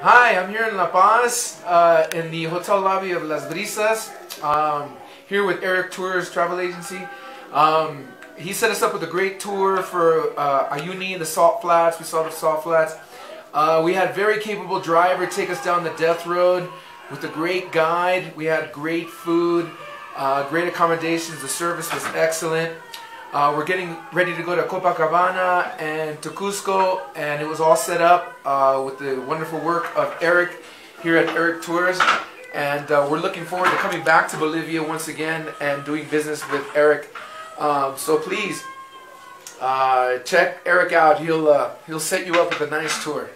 Hi, I'm here in La Paz, uh, in the hotel lobby of Las Brisas, um, here with Eric Tours Travel Agency. Um, he set us up with a great tour for uh, Uyuni, the Salt Flats. We saw the Salt Flats. Uh, we had very capable driver take us down the death road with a great guide. We had great food, uh, great accommodations. The service was excellent. Uh, we're getting ready to go to Copacabana and to Cusco, and it was all set up uh, with the wonderful work of Eric here at Eric Tours. And uh, we're looking forward to coming back to Bolivia once again and doing business with Eric. Um, so please uh, check Eric out. He'll uh, he'll set you up with a nice tour.